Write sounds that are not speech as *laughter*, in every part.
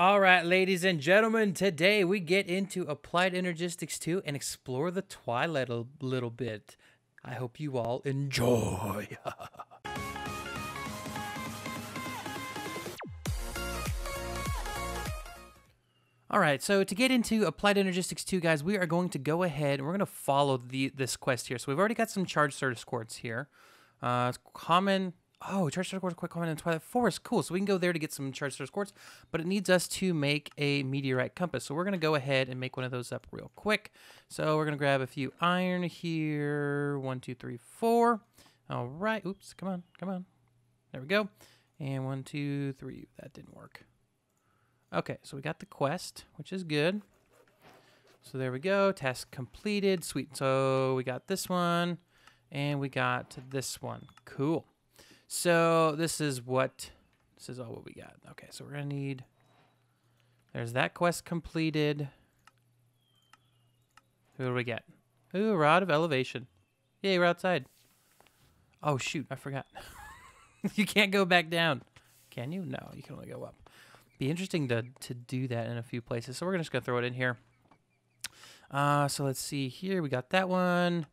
All right, ladies and gentlemen, today we get into Applied Energistics 2 and explore the Twilight a little bit. I hope you all enjoy. *laughs* All right, so to get into Applied Energistics 2, guys, we are going to go ahead and we're going to follow the this quest here. So we've already got some charge Certus quartz here. Uh, common Oh, charge Certus quartz quite common in Twilight Forest. Cool. So we can go there to get some charge Certus quartz, but it needs us to make a meteorite compass. So we're going to go ahead and make one of those up real quick. So we're going to grab a few iron here. One, two, three, four. All right. Oops. Come on. Come on. There we go. And one, two, three. That didn't work. Okay. So we got the quest, which is good. So there we go. Task completed. Sweet. So we got this one and we got this one. Cool. So this is what, this is all what we got. Okay, so we're to need, there's that quest completed. Who do we get? Ooh, Rod of Elevation. Yay, we're outside. Oh, shoot, I forgot. *laughs* you can't go back down. Can you? No, you can only go up. Be interesting to, to do that in a few places. So we're just going to throw it in here. Uh, so let's see here. We got that one.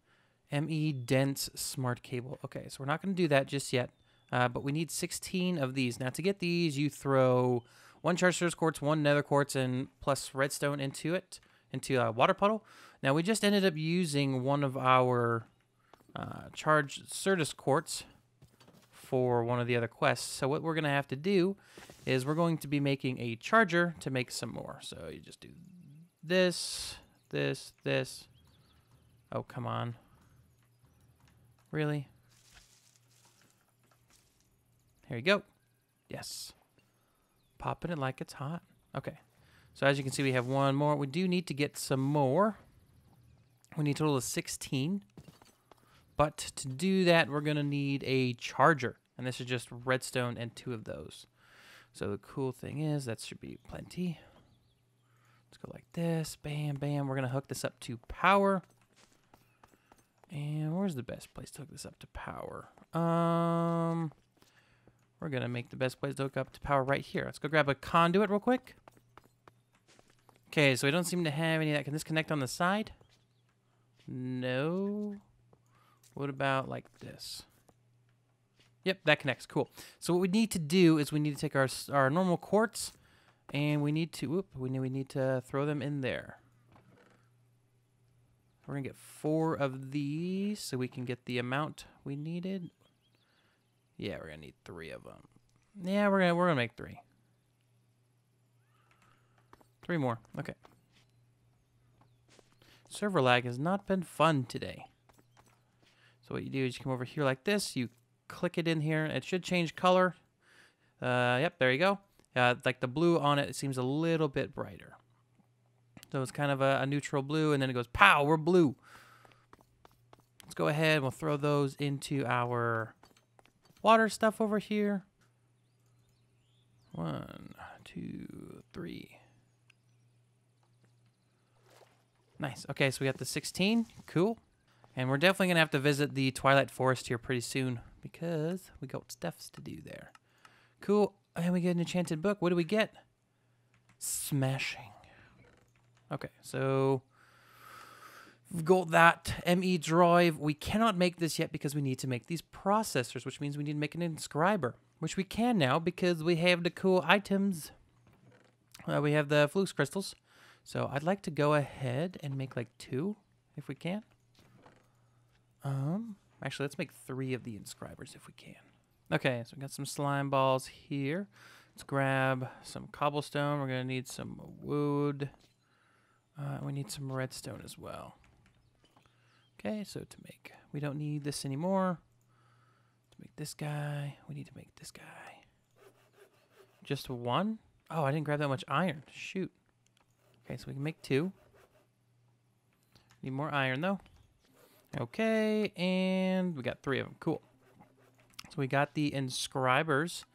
ME dense smart cable. Okay, so we're not going to do that just yet. Uh, but we need 16 of these. Now, to get these, you throw one charged Certus quartz, one nether quartz, and plus redstone into it, into a water puddle. Now, we just ended up using one of our uh, charged Certus quartz for one of the other quests. So what we're going to have to do is we're going to be making a charger to make some more. So you just do this, this, this. Oh, come on. Really? Here you go. Yes. Popping it like it's hot. Okay. So as you can see, we have one more. We do need to get some more. We need a total of 16. But to do that, we're going to need a charger. And this is just redstone and two of those. So the cool thing is that should be plenty. Let's go like this. Bam, bam. We're going to hook this up to power. And where's the best place to hook this up to power? Um, we're going to make the best place to hook up to power right here. Let's go grab a conduit real quick. Okay, so we don't seem to have any that. Can this connect on the side? No. What about like this? Yep, that connects. Cool. So what we need to do is we need to take our our normal quartz and we need to whoop, we need we need to throw them in there. We're going to get 4 of these so we can get the amount we needed. Yeah, we're gonna need three of them. Yeah, we're gonna we're gonna make three. Three more. Okay. Server lag has not been fun today. So what you do is you come over here like this. You click it in here. It should change color. Uh, yep, there you go. Uh, like the blue on it, it seems a little bit brighter. So it's kind of a, a neutral blue, and then it goes, pow, we're blue. Let's go ahead and we'll throw those into our water stuff over here. One, two, three. Nice. Okay, so we got the 16. Cool. And we're definitely going to have to visit the Twilight Forest here pretty soon because we got stuffs to do there. Cool. And we get an enchanted book. What do we get? Smashing. Okay, so We've got that ME drive. We cannot make this yet because we need to make these processors, which means we need to make an inscriber, which we can now because we have the cool items. Uh, we have the flux crystals. So I'd like to go ahead and make like two, if we can. Um, actually, let's make three of the inscribers if we can. Okay, so we got some slime balls here. Let's grab some cobblestone. We're gonna need some wood. Uh, we need some redstone as well. Okay, so to make, we don't need this anymore. To make this guy, we need to make this guy. Just one? Oh, I didn't grab that much iron. Shoot. Okay, so we can make two. Need more iron, though. Okay, and we got three of them. Cool. So we got the inscribers.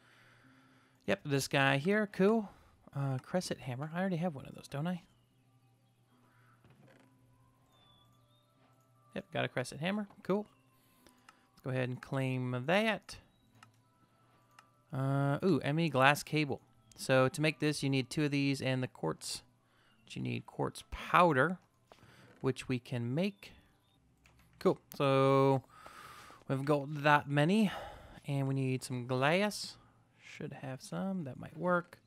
Yep, this guy here. Cool. Uh, crescent hammer. I already have one of those, don't I? Yep, got a crescent hammer. Cool. Let's go ahead and claim that. Uh, ooh, ME glass cable. So to make this, you need two of these and the quartz. You need quartz powder, which we can make. Cool. So we've got that many, and we need some glass. Should have some. That might work.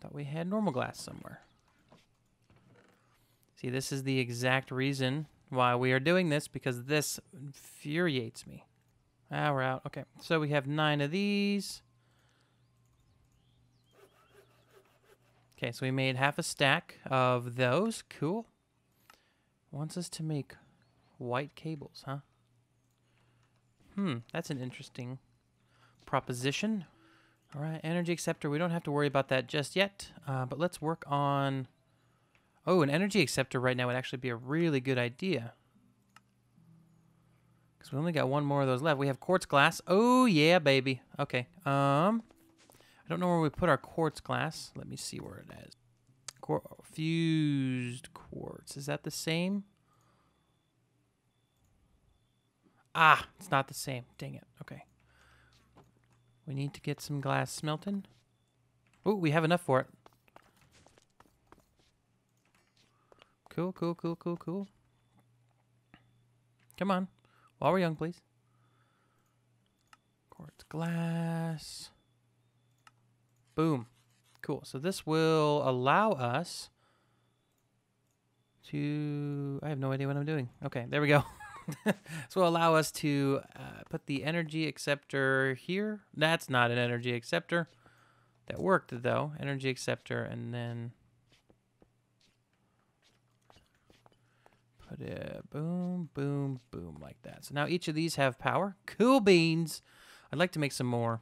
Thought we had normal glass somewhere. See, this is the exact reason why we are doing this, because this infuriates me. Ah, we're out. Okay, so we have nine of these. Okay, so we made half a stack of those. Cool. Wants us to make white cables, huh? Hmm, that's an interesting proposition. All right, energy acceptor. We don't have to worry about that just yet, uh, but let's work on... Oh, an energy acceptor right now would actually be a really good idea. Because we only got one more of those left. We have quartz glass. Oh, yeah, baby. Okay. Um, I don't know where we put our quartz glass. Let me see where it is. Quar fused quartz. Is that the same? Ah, it's not the same. Dang it. Okay. We need to get some glass smelting. Oh, we have enough for it. Cool, cool, cool, cool, cool. Come on. While we're young, please. Quartz glass. Boom. Cool. So this will allow us to... I have no idea what I'm doing. Okay, there we go. *laughs* this will allow us to uh, put the energy acceptor here. That's not an energy acceptor. That worked, though. Energy acceptor, and then... Put it boom, boom, boom, like that. So now each of these have power. Cool beans. I'd like to make some more.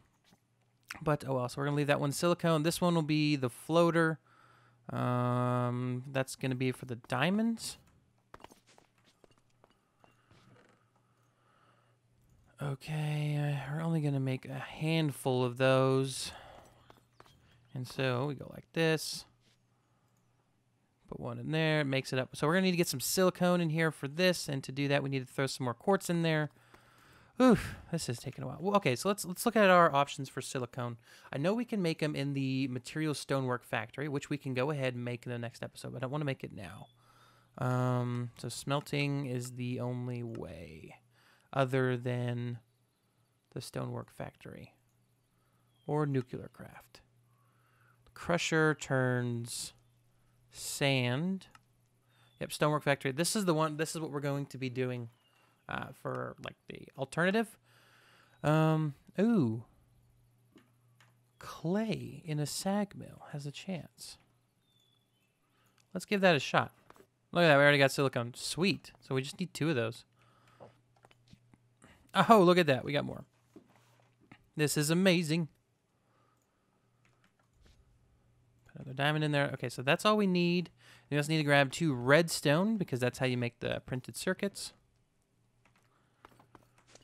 But, oh well, so we're going to leave that one silicone. This one will be the floater. Um, that's going to be for the diamonds. Okay, we're only going to make a handful of those. And so we go like this. Put one in there, it makes it up. So we're to need to get some silicone in here for this. And to do that, we need to throw some more quartz in there. Oof, this is taking a while. Well, okay, so let's let's look at our options for silicone. I know we can make them in the material stonework factory, which we can go ahead and make in the next episode, but I don't want to make it now. Um, so smelting is the only way, other than the stonework factory or nuclear craft. The crusher turns sand. Yep, stonework factory. This is the one. This is what we're going to be doing uh, for like the alternative. Um, ooh. Clay in a sag mill has a chance. Let's give that a shot. Look at that, we already got silicone. Sweet. So we just need two of those. Oh, look at that. We got more. This is amazing. Put another diamond in there. Okay, so that's all we need. We also need to grab two redstone because that's how you make the printed circuits.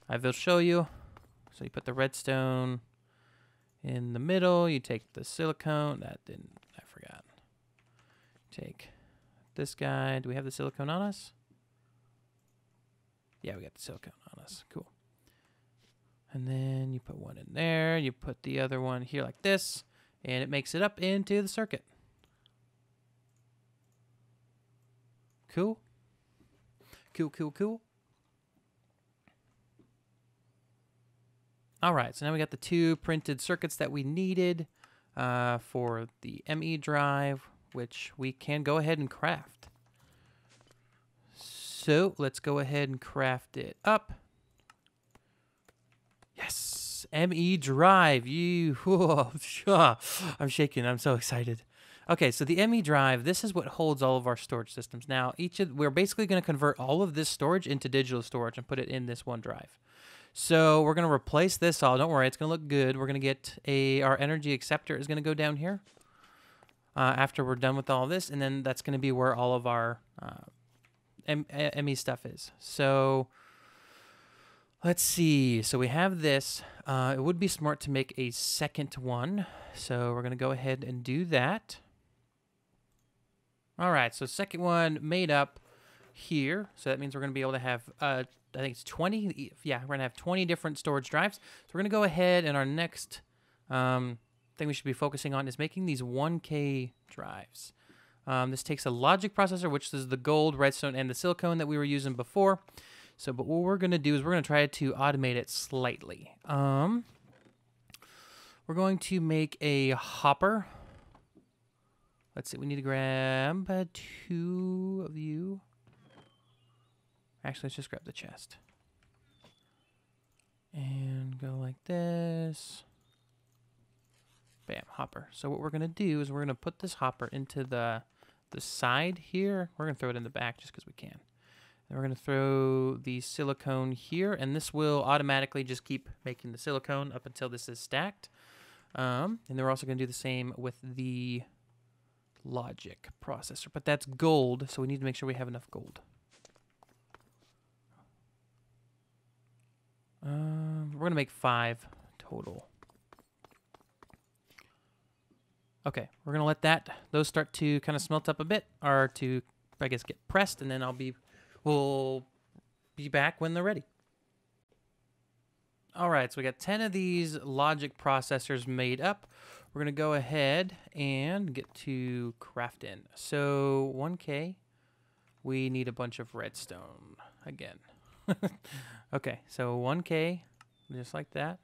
I will show you. So you put the redstone in the middle. You take the silicone. That didn't, I forgot. Take this guy. Do we have the silicone on us? Yeah, we got the silicone on us. Cool. And then you put one in there. You put the other one here like this. And it makes it up into the circuit. Cool. Cool, cool, cool. All right, so now we got the two printed circuits that we needed uh, for the ME drive, which we can go ahead and craft. So let's go ahead and craft it up. Yes, ME drive. You, whoa, *laughs* I'm shaking. I'm so excited. Okay, so the ME drive, this is what holds all of our storage systems. Now, each of we're basically going to convert all of this storage into digital storage and put it in this one drive. So we're going to replace this all. Don't worry, it's going to look good. We're going to get a, our energy acceptor is going to go down here uh, after we're done with all this. And then that's going to be where all of our uh, ME stuff is. So let's see. So we have this. Uh, it would be smart to make a second one. So we're going to go ahead and do that. All right, so second one made up here. So that means we're going to be able to have uh, I think it's 20. Yeah, we're going to have 20 different storage drives. So we're going to go ahead and our next um, thing we should be focusing on is making these 1K drives. Um, this takes a logic processor, which is the gold, redstone, and the silicone that we were using before. So, but what we're going to do is we're going to try to automate it slightly. Um, we're going to make a hopper. Let's see, we need to grab two of you. Actually, let's just grab the chest. And go like this. Bam, hopper. So what we're going to do is we're going to put this hopper into the the side here. We're going to throw it in the back just because we can. And we're going to throw the silicone here, and this will automatically just keep making the silicone up until this is stacked. Um, and then we're also going to do the same with the logic processor, but that's gold, so we need to make sure we have enough gold. Um, we're going to make five total. Okay, we're gonna let that those start to kind of smelt up a bit, or to I guess get pressed, and then I'll be we'll be back when they're ready. All right, so we got 10 of these logic processors made up. We're gonna go ahead and get to crafting. So 1K, we need a bunch of redstone again. *laughs* okay, so 1K, just like that.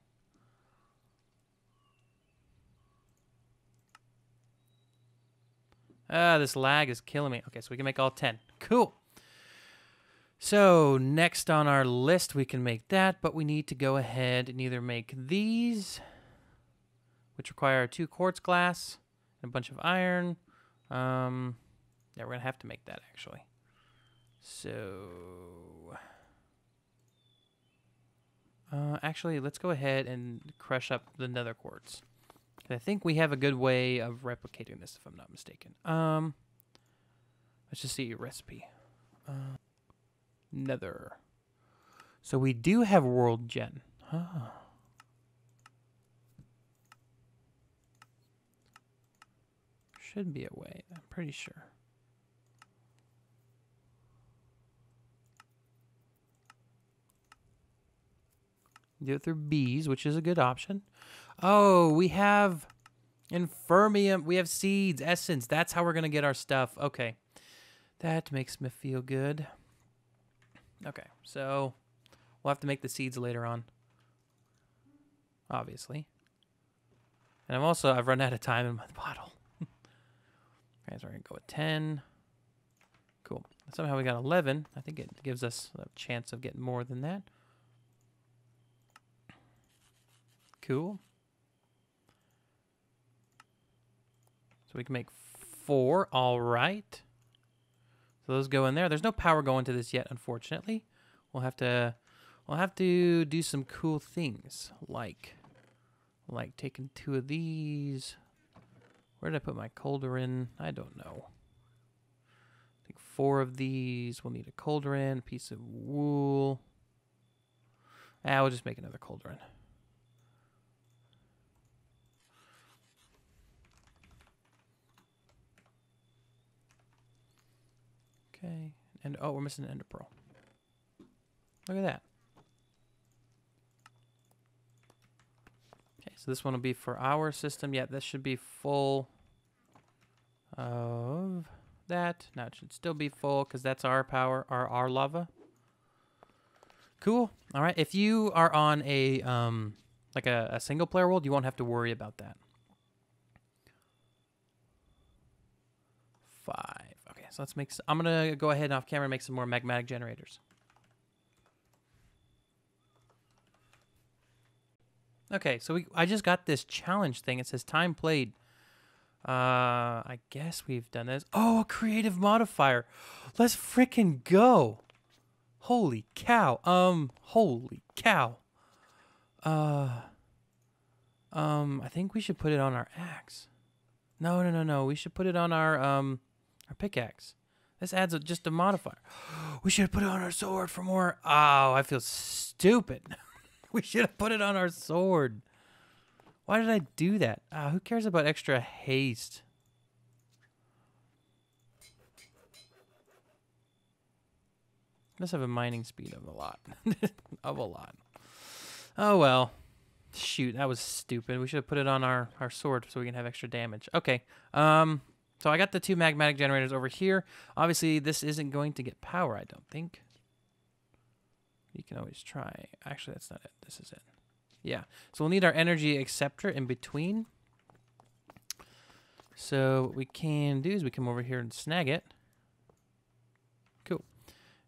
Ah, this lag is killing me. Okay, so we can make all 10. Cool. So next on our list, we can make that, but we need to go ahead and either make these, which require two quartz glass, and a bunch of iron. Um, yeah, we're going to have to make that, actually. So... Uh, actually, let's go ahead and crush up the nether quartz. I think we have a good way of replicating this, if I'm not mistaken. Um, let's just see recipe. Uh, nether. So we do have world gen. Huh. Should be a way. I'm pretty sure. Do it through bees, which is a good option. Oh, we have Inferium. We have seeds, essence. That's how we're going to get our stuff. Okay. That makes me feel good. Okay, so we'll have to make the seeds later on. Obviously. And I'm also, I've run out of time in my *laughs* bottle. okay, so we're going to go with 10. Cool. Somehow we got 11. I think it gives us a chance of getting more than that. Cool. So we can make four. All right. So those go in there. There's no power going to this yet, unfortunately. We'll have to we'll have to do some cool things like like taking two of these. Where did I put my cauldron? I don't know. Take four of these. We'll need a cauldron, a piece of wool. Ah, we'll just make another cauldron. Okay. And oh, we're missing an ender pearl. Look at that. Okay, so this one will be for our system. Yeah, this should be full of that. Now it should still be full because that's our power, our our lava. Cool. All right. If you are on a um like a, a single player world, you won't have to worry about that. Five. So let's make. Some, I'm gonna go ahead and off camera make some more magmatic generators. Okay, so we I just got this challenge thing. It says time played. Uh, I guess we've done this. Oh, a creative modifier. Let's freaking go. Holy cow. Um, holy cow. Uh, um, I think we should put it on our axe. No, no, no, no. We should put it on our, um, our pickaxe. This adds a, just a modifier. *gasps* We should have put it on our sword for more. Oh, I feel stupid. *laughs* we should have put it on our sword. Why did I do that? Uh, who cares about extra haste? Must have a mining speed of a lot. *laughs* of a lot. Oh well. Shoot, that was stupid. We should have put it on our, our sword so we can have extra damage. Okay. Um, so I got the two magmatic generators over here. Obviously, this isn't going to get power, I don't think. You can always try. Actually, that's not it. This is it. Yeah. So we'll need our energy acceptor in between. So what we can do is we come over here and snag it. Cool.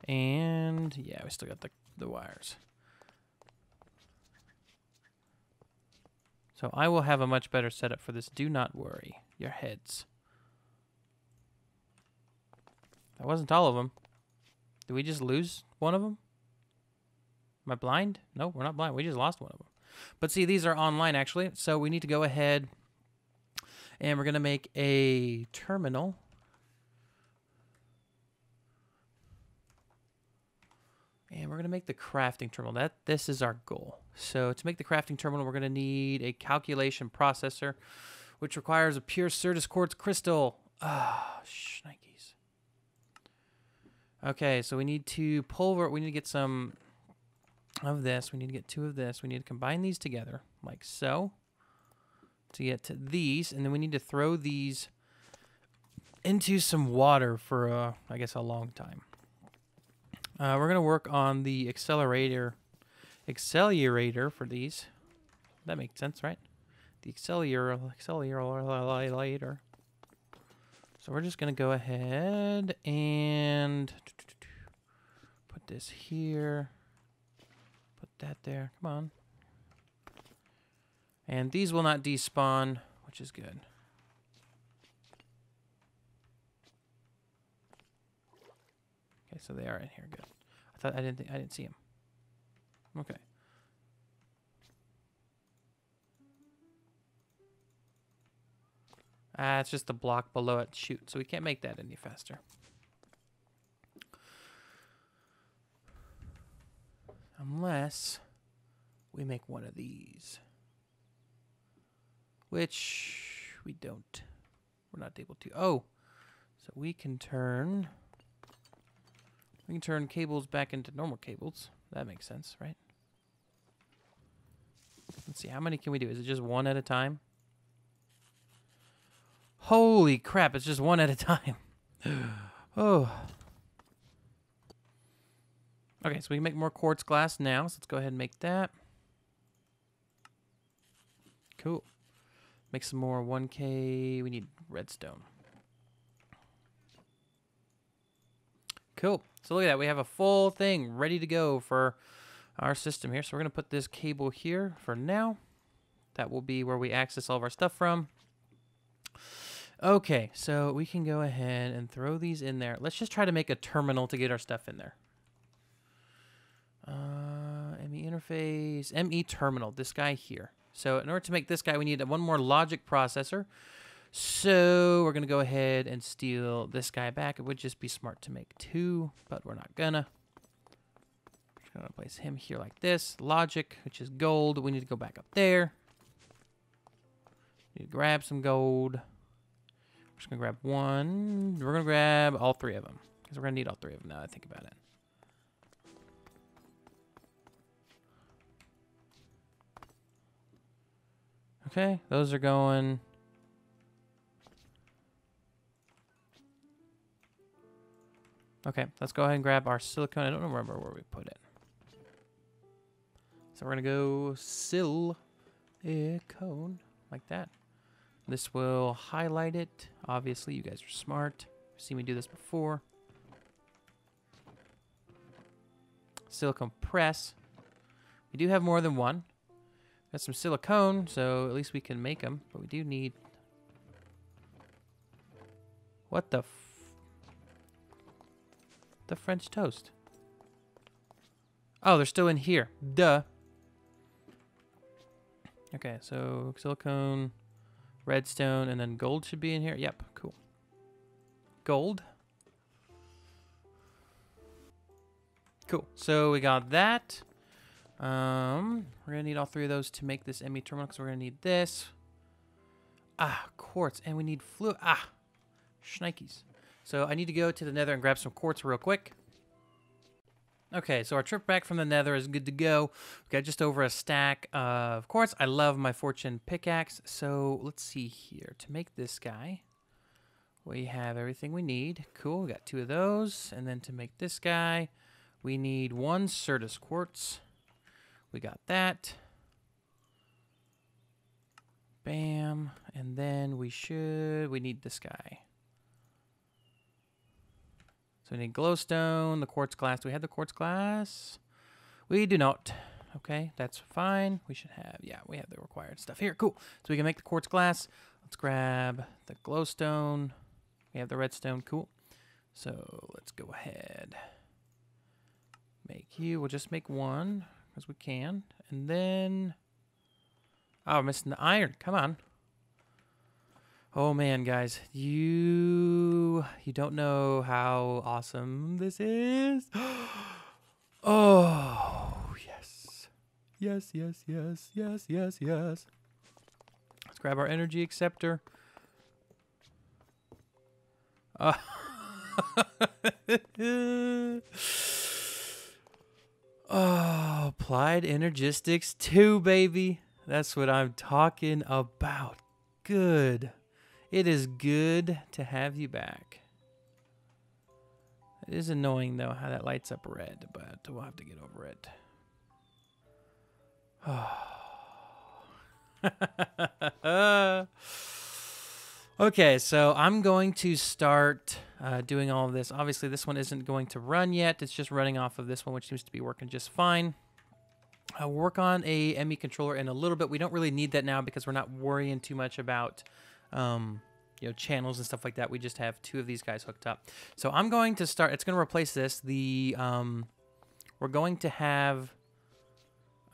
And yeah, we still got the, the wires. So I will have a much better setup for this. Do not worry. Your heads. That wasn't all of them. Did we just lose one of them? Am I blind? No, we're not blind. We just lost one of them. But see, these are online actually. So we need to go ahead and we're going to make a terminal. And we're going to make the crafting terminal. That This is our goal. So to make the crafting terminal, we're going to need a calculation processor, which requires a pure Certus quartz crystal. Ah, oh. Okay, so we need to pulver. We need to get some of this. We need to get two of this. We need to combine these together like so to get to these. And then we need to throw these into some water for, uh, I guess, a long time. Uh, we're going to work on the accelerator accelerator for these. That makes sense, right? The accelerator accelerator. So we're just going to go ahead and put this here Put that there. Come on. And these will not despawn, which is good. Okay, so they are in here. Good. I thought I didn't I didn't see them. Okay. Ah, it's just the block below it. Shoot, so we can't make that any faster. Unless we make one of these. Which we don't. We're not able to. Oh, so we can turn... We can turn cables back into normal cables. That makes sense, right? Let's see, how many can we do? Is it just one at a time? Holy crap, it's just one at a time. *sighs* oh. Okay, so we can make more quartz glass now. So let's go ahead and make that. Cool. Make some more 1K. We need redstone. Cool. So look at that. We have a full thing ready to go for our system here. So we're going to put this cable here for now. That will be where we access all of our stuff from. Okay, so we can go ahead and throw these in there. Let's just try to make a terminal to get our stuff in there. Uh, ME interface, ME terminal, this guy here. So in order to make this guy, we need one more logic processor. So we're going to go ahead and steal this guy back. It would just be smart to make two, but we're not gonna. Just going to place him here like this. Logic, which is gold. We need to go back up there. Need to grab some gold. Just to grab one. We're to grab all three of them. Because we're to need all three of them now I think about it. Okay, those are going. Okay, let's go ahead and grab our silicone. I don't remember where we put it. So we're to go silicone like that. This will highlight it. Obviously, you guys are smart. You've seen me do this before. Silicone press. We do have more than one. Got some silicone, so at least we can make them. But we do need... What the The French toast. Oh, they're still in here. Duh. Okay, so silicone, redstone, and then gold should be in here. Yep, cool. Gold. Cool. So we got that. Um, we're going to need all three of those to make this ME terminal because we're going to need this. Ah, quartz. And we need flu. Ah, shnikes. So I need to go to the nether and grab some quartz real quick. Okay, so our trip back from the nether is good to go. We got just over a stack. Of course, I love my fortune pickaxe. So let's see here. To make this guy, we have everything we need. Cool, we got two of those. And then to make this guy, we need one Certus quartz. We got that. Bam. And then we should, we need this guy. So we need glowstone, the quartz glass. Do we have the quartz glass? We do not. Okay, that's fine. We should have, yeah, we have the required stuff here. Cool. So we can make the quartz glass. Let's grab the glowstone. We have the redstone. Cool. So let's go ahead. Make you. We'll just make one because we can. And then, oh, I'm missing the iron. Come on. Oh man, guys, you you don't know how awesome this is. *gasps* oh yes, yes, yes, yes, yes, yes, yes. Let's grab our energy acceptor. Uh, *laughs* oh, applied energistics 2, baby. That's what I'm talking about. Good. It is good to have you back. It is annoying, though, how that lights up red, but we'll have to get over it. *sighs* okay, so I'm going to start uh, doing all of this. Obviously, this one isn't going to run yet. It's just running off of this one, which seems to be working just fine. I'll work on a ME controller in a little bit. We don't really need that now because we're not worrying too much about um, you know, channels and stuff like that. We just have two of these guys hooked up. So I'm going to start, it's going to replace this. The, um, we're going to have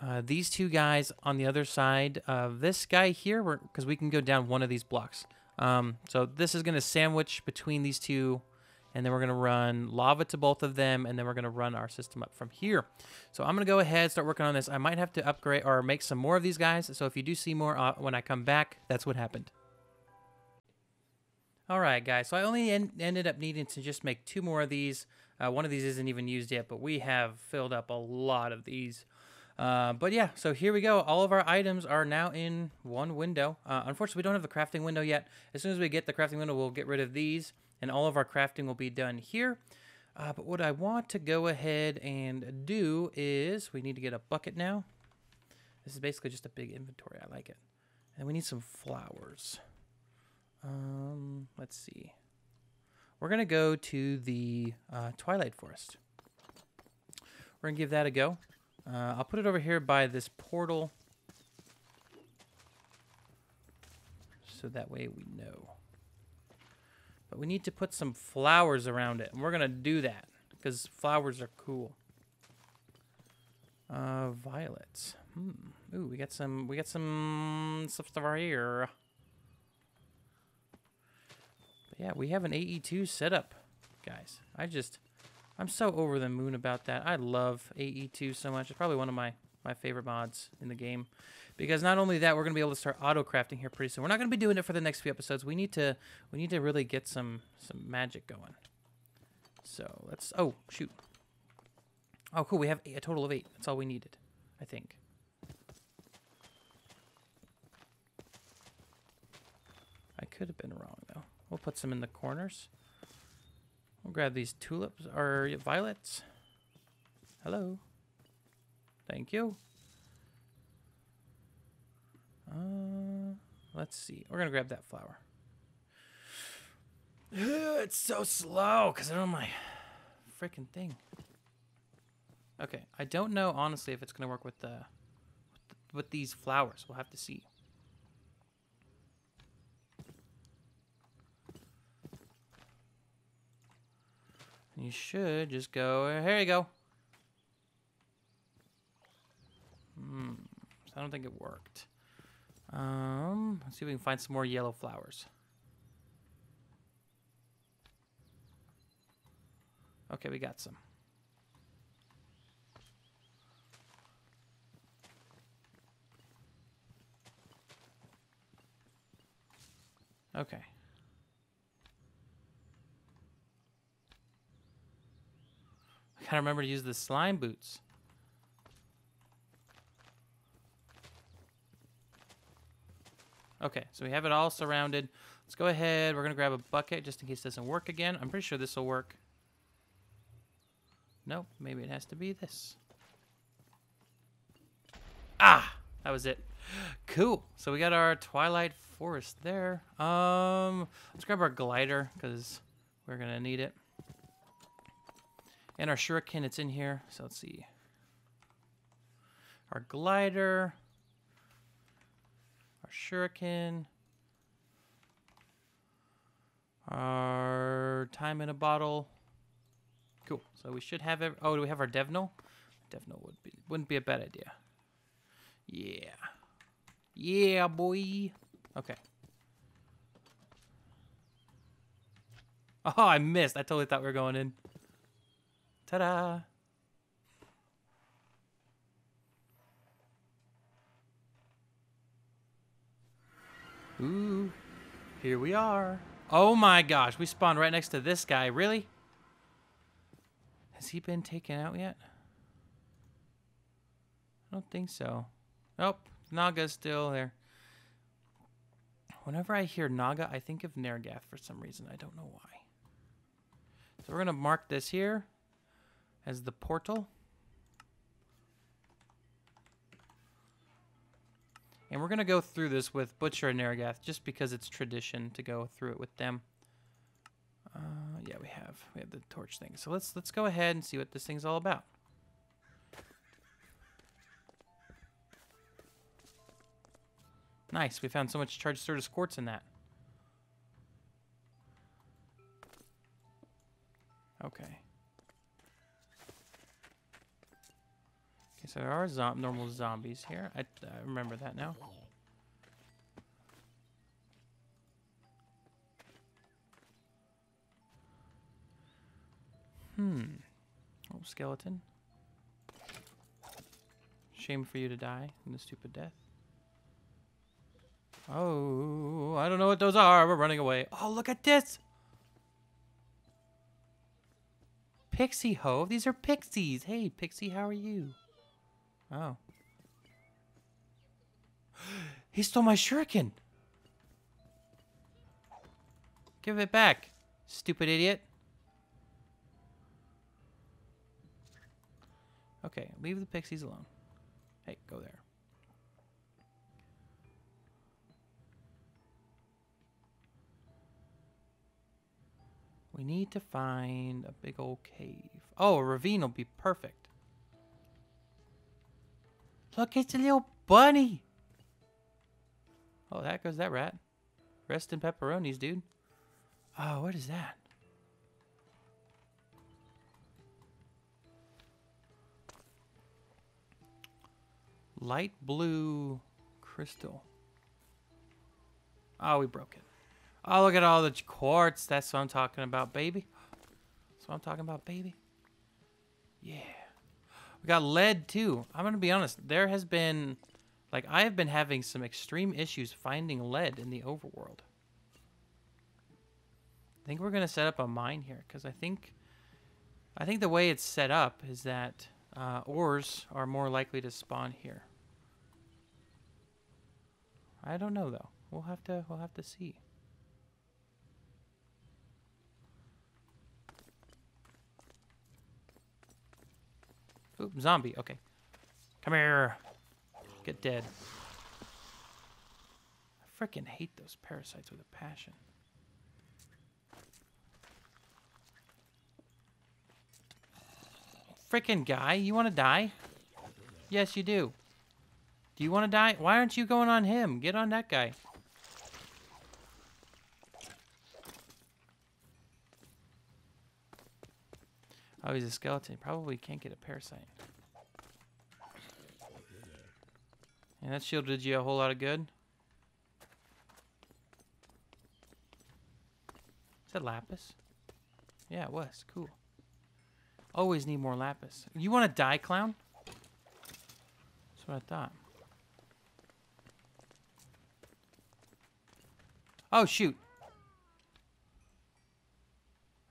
uh, these two guys on the other side of this guy here, because we can go down one of these blocks. Um, so this is going to sandwich between these two, and then we're going to run lava to both of them, and then we're going to run our system up from here. So I'm going to go ahead, start working on this. I might have to upgrade or make some more of these guys. So if you do see more uh, when I come back, that's what happened. All right, guys. So I only en ended up needing to just make two more of these. Uh, one of these isn't even used yet, but we have filled up a lot of these. Uh, but yeah, so here we go. All of our items are now in one window. Uh, unfortunately, we don't have the crafting window yet. As soon as we get the crafting window, we'll get rid of these, and all of our crafting will be done here. Uh, but what I want to go ahead and do is we need to get a bucket now. This is basically just a big inventory. I like it. And we need some flowers. Um, let's see. We're going to go to the uh, Twilight Forest. We're going to give that a go. Uh, I'll put it over here by this portal. So that way we know. But we need to put some flowers around it. And we're going to do that. Because flowers are cool. Uh, violets. Hmm. Ooh, we got some, we got some stuff over here yeah, we have an AE2 setup, guys. I just, I'm so over the moon about that. I love AE2 so much. It's probably one of my, my favorite mods in the game. Because not only that, we're going to be able to start auto crafting here pretty soon. We're not going to be doing it for the next few episodes. We need to, we need to really get some, some magic going. So let's, oh, shoot. Oh, cool. We have a total of eight. That's all we needed, I think. I could have been wrong. We'll put some in the corners. We'll grab these tulips or violets. Hello. Thank you. Uh, let's see. We're gonna grab that flower. it's so slow because I don't my freaking thing. Okay, I don't know honestly if it's gonna work with the with, the, with these flowers. We'll have to see. You should just go, here you go. Hmm, I don't think it worked. Um, let's see if we can find some more yellow flowers. Okay, we got some. Okay. Gotta remember to use the slime boots. Okay, so we have it all surrounded. Let's go ahead. We're going to grab a bucket just in case it doesn't work again. I'm pretty sure this will work. Nope, maybe it has to be this. Ah, that was it. Cool. So we got our Twilight Forest there. Um, let's grab our glider because we're going to need it. And our shuriken, it's in here. So let's see. Our glider Our shuriken. Our time in a bottle. Cool. So we should have. Every, oh, do we have our Devno? Devno would be wouldn't be a bad idea. Yeah. Yeah, boy. Okay. Oh, I missed. I totally thought we were going in. Ta-da. Ooh, here we are. Oh my gosh, we spawned right next to this guy. Really? Has he been taken out yet? I don't think so. Nope, Naga's still there. Whenever I hear Naga, I think of Naragath for some reason. I don't know why. So we're going to mark this here as the portal. And we're going to go through this with Butcher and Naragath just because it's tradition to go through it with them. Uh, yeah, we have. We have the torch thing. So let's let's go ahead and see what this thing's all about. Nice. We found so much charged Certus quartz in that. Okay. So there are normal zombies here. I, I remember that now. Hmm. Oh, skeleton. Shame for you to die in a stupid death. Oh, I don't know what those are. We're running away. Oh, look at this. Pixie Ho. These are pixies. Hey, Pixie, how are you? Oh. *gasps* He stole my shuriken. Give it back, stupid idiot. Okay, leave the pixies alone. Hey, go there. We need to find a big old cave. Oh, a ravine will be perfect. Look, it's a little bunny. Oh, that goes that rat. Rest in pepperonis, dude. Oh, what is that? Light blue crystal. Oh, we broke it. Oh, look at all the quartz. That's what I'm talking about, baby. That's what I'm talking about, baby. Yeah. We got lead too. I'm gonna be honest. There has been, like, I have been having some extreme issues finding lead in the overworld. I think we're gonna set up a mine here because I think, I think the way it's set up is that uh, ores are more likely to spawn here. I don't know though. We'll have to. We'll have to see. Oop, zombie. Okay. Come here. Get dead. I freaking hate those parasites with a passion. Freaking guy, you want to die? Yes, you do. Do you want to die? Why aren't you going on him? Get on that guy. Oh, he's a skeleton. Probably can't get a parasite. And that shield did you a whole lot of good. Is that lapis? Yeah, it was. Cool. Always need more lapis. You want to die, clown? That's what I thought. Oh, shoot.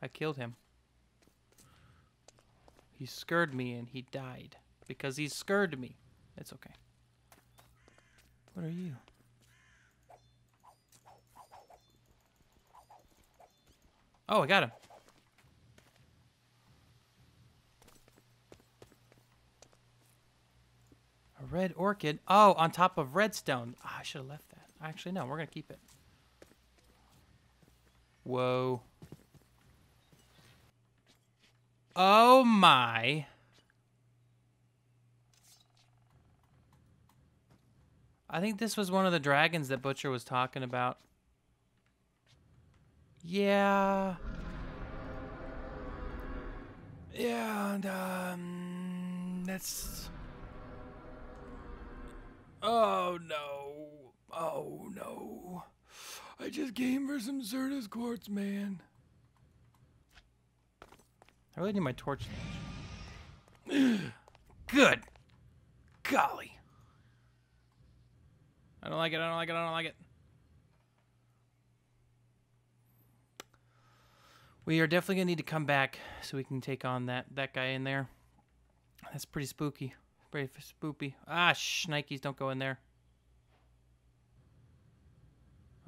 I killed him. He scared me and he died because he scared me. It's okay. What are you? Oh, I got him. A red orchid. Oh, on top of redstone. Oh, I should have left that. Actually, no, we're going to keep it. Whoa. Oh my. I think this was one of the dragons that Butcher was talking about. Yeah. Yeah, and um that's Oh no. Oh no. I just came for some Certus quartz, man. I really need my torch. Good. Golly. I don't like it. I don't like it. I don't like it. We are definitely gonna need to come back so we can take on that that guy in there. That's pretty spooky. Pretty spoopy. Ah, shh, Nikes, don't go in there.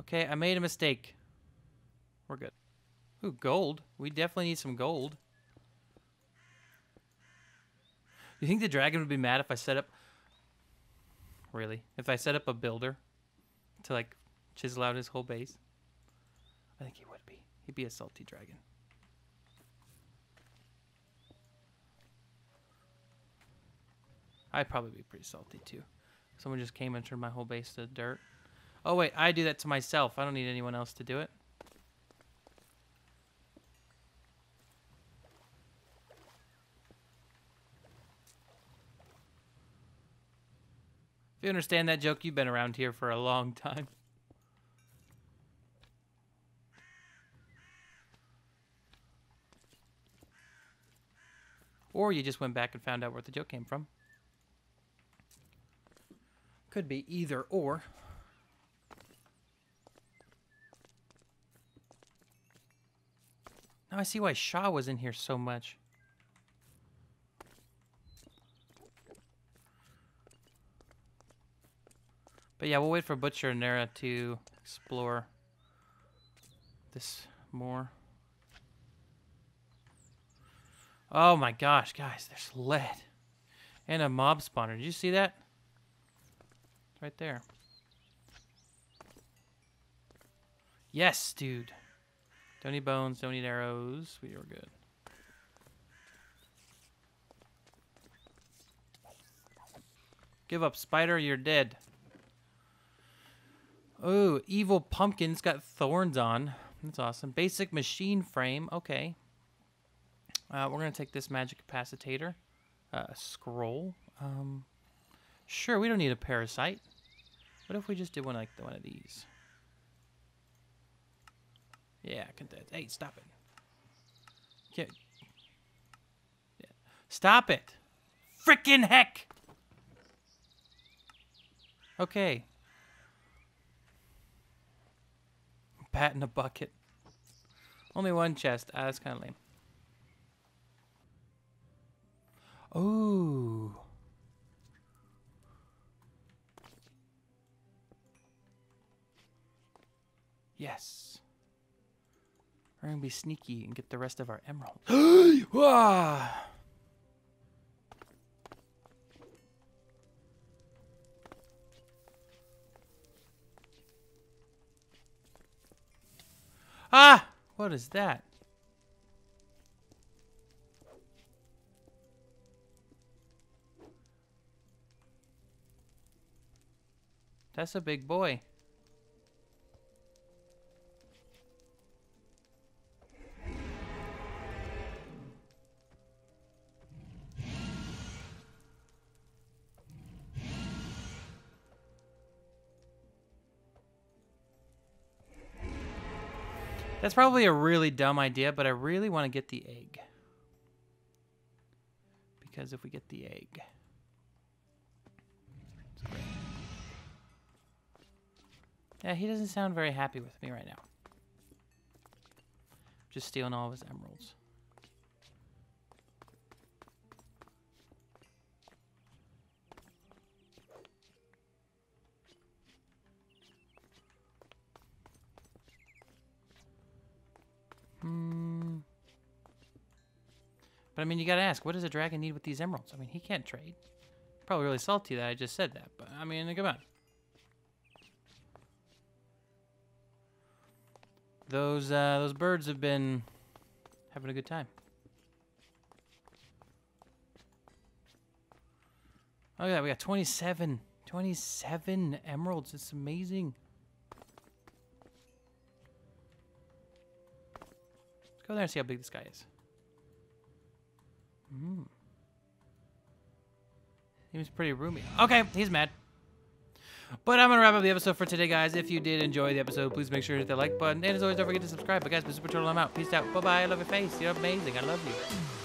Okay, I made a mistake. We're good. Ooh, gold. We definitely need some gold. You think the dragon would be mad if I set up... Really? If I set up a builder to, like, chisel out his whole base? I think he would be. He'd be a salty dragon. I'd probably be pretty salty, too. Someone just came and turned my whole base to dirt. Oh, wait, I do that to myself. I don't need anyone else to do it. If you understand that joke, you've been around here for a long time. Or you just went back and found out where the joke came from. Could be either or. Now I see why Shaw was in here so much. But yeah, we'll wait for Butcher and Nera to explore this more. Oh my gosh, guys, there's lead. And a mob spawner. Did you see that? Right there. Yes, dude. Don't need bones, don't need arrows. We are good. Give up, spider, you're dead. Oh, evil pumpkin's got thorns on. That's awesome. Basic machine frame. Okay. Uh, we're going to take this magic capacitator. Uh, scroll. Um, sure, we don't need a parasite. What if we just did one like one of these? Yeah, hey, stop it. Yeah. yeah. Stop it. Frickin' heck. Okay. Pat in a bucket. Only one chest. Ah, that's kind of lame. Ooh. Yes. We're going to be sneaky and get the rest of our emerald. *gasps* ah! What is that? That's a big boy. That's probably a really dumb idea, but I really want to get the egg. Because if we get the egg... Yeah, he doesn't sound very happy with me right now. Just stealing all of his emeralds. But I mean, you gotta ask, what does a dragon need with these emeralds? I mean, he can't trade. Probably really salty that I just said that, but I mean, come on. Those uh, those birds have been having a good time. Oh yeah, we got 27, 27 emeralds. It's amazing. Let's go there and see how big this guy is. Mm. Seems pretty roomy. Okay, he's mad. But I'm going to wrap up the episode for today, guys. If you did enjoy the episode, please make sure to hit the like button. And as always, don't forget to subscribe. But guys, Super Turtle, I'm out. Peace out. Bye-bye. I love your face. You're amazing. I love you.